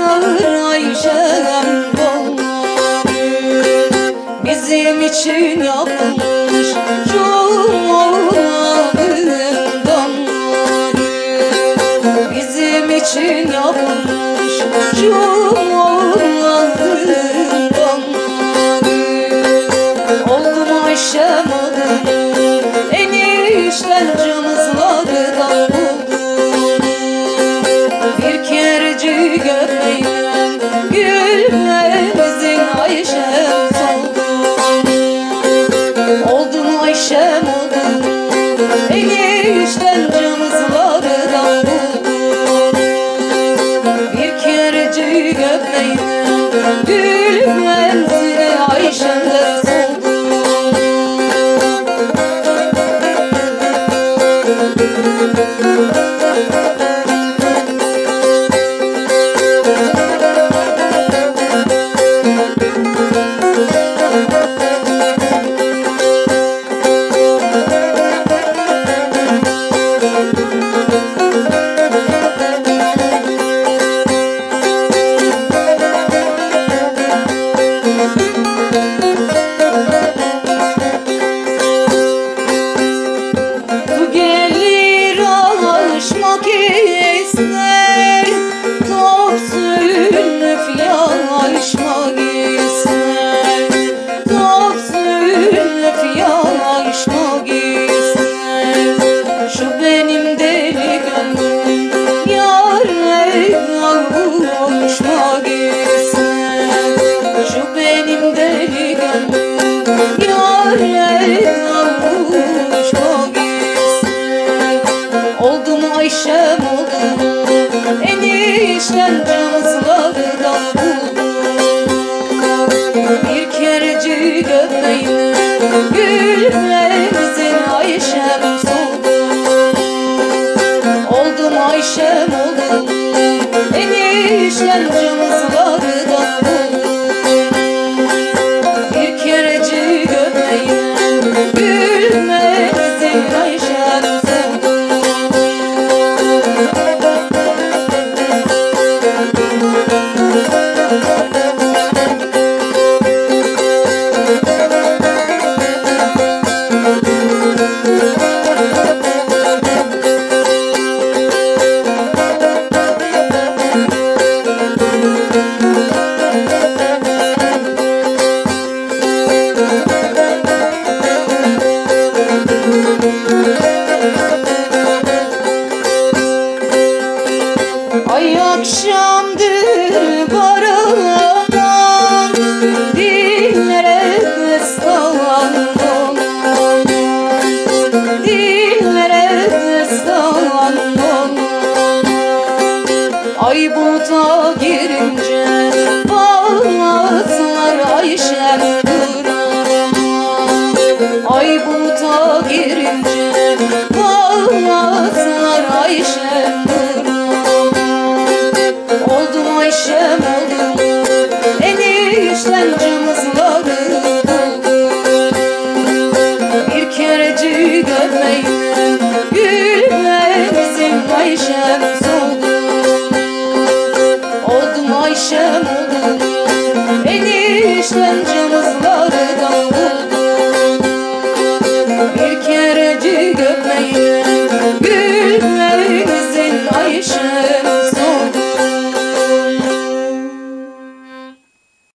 Yar Ayşem Bizim için yapılmış Cuma'nın Oldu mu Ayşem oldu. Enişten cımızladı buldu Bir kereci görmeyen Gülmezin Ayşem de soldu benim deli gönlüm Yâre kavuşmak ister Oldu mu Ayşem oldu Enişten cımızladı da buldu Bir kereci göbeğine Gülmezin Ayşem soldu. Oldu mu Ayşem oldu Enişten cımızladı Ay buluta girince Bağlatlar Ayşem duran Ay buluta girince Bağlatlar Ayşem yaşamadı Enişten camızlardan vurdu Bir kereci gömmeyi Güllerimizin ayşe.